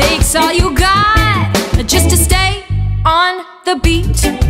takes all you got just to stay on the beat.